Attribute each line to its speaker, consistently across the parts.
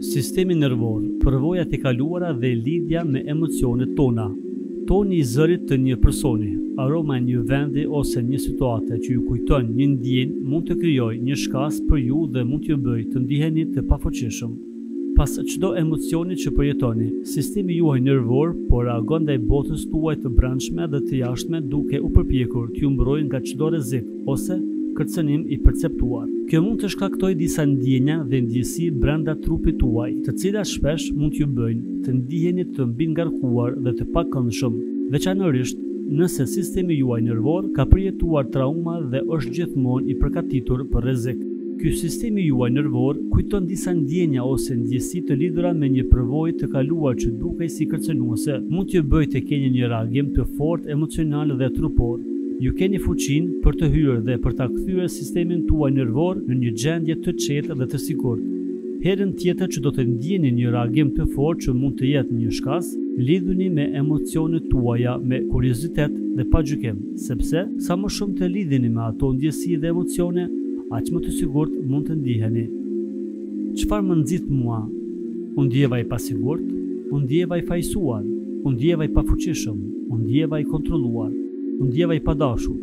Speaker 1: Sistemi nervor, përvojat e kaluara dhe lidhja me emocionet tona. Toni i zërit të një personi, aroma e një vendi ose një situate që ju kujton një ndjenjë mund të krijojë një shkas për ju dhe mund t'ju bëjë të ndiheni të pafuqishëm. Pas çdo emocioni që përjetoni, sistemi juaj nervor po reagon ndaj botës tuaj të brendshme dhe të jashtme duke u përpjekur t'ju mbrojë nga çdo rrezik ose kërcënim i perceptuar. Kjo mund të shkaktojë disa ndjenja dhe ndjesi brenda trupit tuaj, të cilat shpesh mund t'ju bëjnë të ndiheni të mbingarkuar dhe të pakëndshëm, veçanërisht nëse sistemi juaj nervor ka përjetuar trauma dhe është gjithmonë i përgatitur për rrezik. Kur sistemi juaj nervor kujton disa ndjenja ose ndjesi të lidhura me një përvojë të kaluar që dukej si kërcënuese, mund t'ju bëjë të keni një reagim të fortë emocional dhe trupor. Ju keni fuqinë për të hyrë dhe për ta kthyer sistemin tuaj nervor në një gjendje të qetë dhe të sigurt. Herën tjetër që do të ndjeni një reagim të fortë që mund të jetë një shkas, lidhuni me emocionet tuaja me kuriozitet dhe pa gjykim. Sepse, sa më shumë të lidheni me ato ndjesi dhe emocione, aq më të sigurt mund të ndiheni. Çfarë më nxit mua? U ndjeva i pasigurt, u ndjeva i fajësuar, u ndjeva i pafuqishëm, u ndjeva i kontrolluar, u ndjeva i padashur,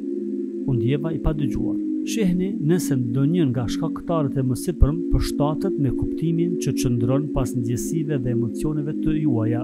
Speaker 1: u ndjeva i padëgjuar. Shihni nëse ndonjë nga shkaktarët e mësipërm përshtatet me kuptimin që qëndron pas ndjesive dhe emocioneve tuaja.